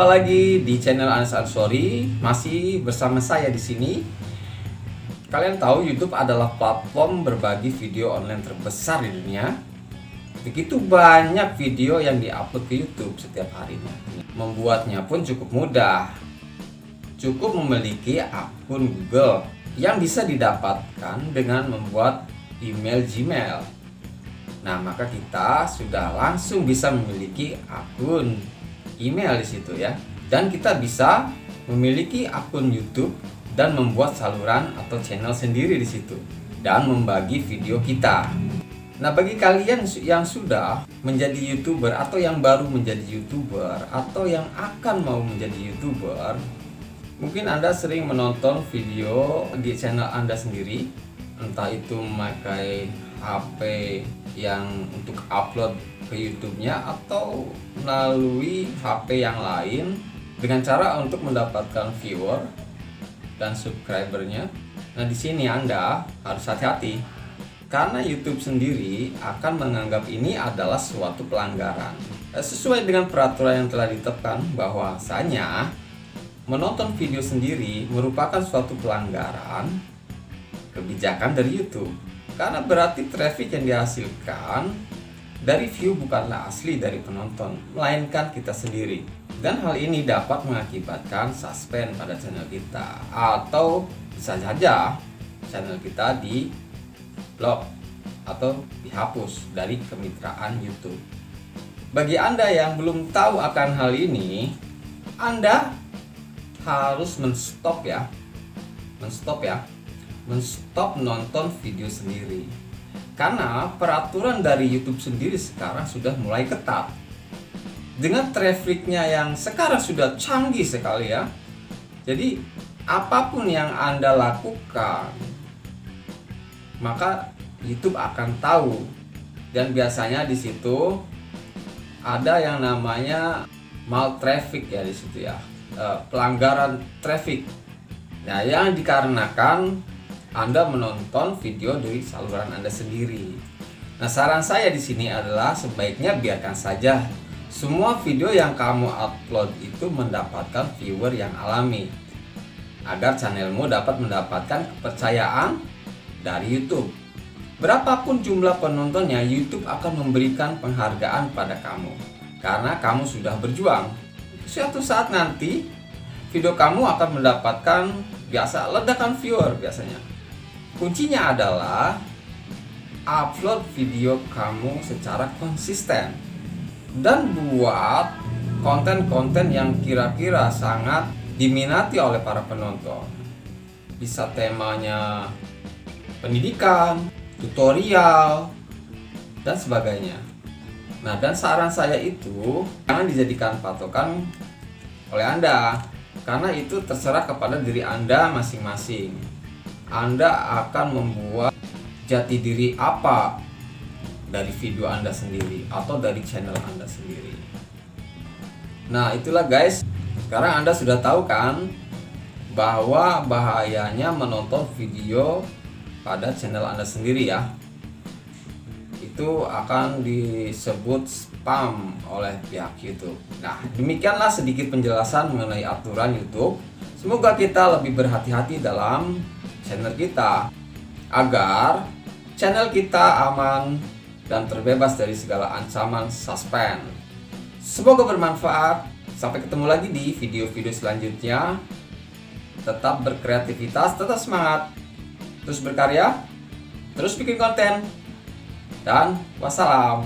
Jumpa lagi di channel Anas Ansori, masih bersama saya di sini. Kalian tahu YouTube adalah platform berbagi video online terbesar di dunia. Begitu banyak video yang diupload ke YouTube setiap harinya. Membuatnya pun cukup mudah. Cukup memiliki akun Google yang bisa didapatkan dengan membuat email Gmail. Nah, maka kita sudah langsung bisa memiliki akun email di situ ya. Dan kita bisa memiliki akun YouTube dan membuat saluran atau channel sendiri di situ dan membagi video kita. Nah, bagi kalian yang sudah menjadi YouTuber atau yang baru menjadi YouTuber atau yang akan mau menjadi YouTuber, mungkin Anda sering menonton video di channel Anda sendiri, entah itu memakai HP yang untuk upload ke YouTube-nya atau melalui HP yang lain dengan cara untuk mendapatkan viewer dan subscribernya. Nah, di sini Anda harus hati-hati karena YouTube sendiri akan menganggap ini adalah suatu pelanggaran. Eh, sesuai dengan peraturan yang telah ditetapkan bahwasanya menonton video sendiri merupakan suatu pelanggaran kebijakan dari YouTube. Karena berarti traffic yang dihasilkan dari view bukanlah asli dari penonton, melainkan kita sendiri. Dan hal ini dapat mengakibatkan suspend pada channel kita atau bisa saja channel kita di blok atau dihapus dari kemitraan YouTube. Bagi Anda yang belum tahu akan hal ini, Anda harus menstop ya. Menstop ya. Menstop nonton video sendiri karena peraturan dari YouTube sendiri sekarang sudah mulai ketat. Dengan trafficnya yang sekarang sudah canggih sekali ya. Jadi apa pun yang Anda lakukan maka YouTube akan tahu dan biasanya di situ ada yang namanya mal traffic ya di situ ya e, pelanggaran traffic nah yang dikarenakan anda menonton video dari saluran Anda sendiri. Nah, saran saya di sini adalah sebaiknya biarkan saja semua video yang kamu upload itu mendapatkan viewer yang alami agar channelmu dapat mendapatkan kepercayaan dari YouTube. Berapapun jumlah penontonnya, YouTube akan memberikan penghargaan pada kamu karena kamu sudah berjuang. Suatu saat nanti video kamu akan mendapatkan biasa ledakan viewer biasanya Kuncinya adalah upload video kamu secara konsisten dan buat konten-konten yang kira-kira sangat diminati oleh para penonton. Bisa temanya pendidikan, tutorial, dan sebagainya. Nah, dan saran saya itu jangan dijadikan patokan oleh Anda karena itu terserah kepada diri Anda masing-masing. Anda akan membuat jati diri apa dari video Anda sendiri atau dari channel Anda sendiri. Nah, itulah guys. Sekarang Anda sudah tahu kan bahwa bahayanya menonton video pada channel Anda sendiri ya. Itu akan disebut spam oleh pihak YouTube. Nah, demikianlah sedikit penjelasan mengenai aturan YouTube. Semoga kita lebih berhati-hati dalam channel kita agar channel kita aman dan terbebas dari segala ancaman suspend. Semoga bermanfaat. Sampai ketemu lagi di video-video selanjutnya. Tetap berkreativitas, tetap semangat. Terus berkarya, terus bikin konten. Dan wassalam.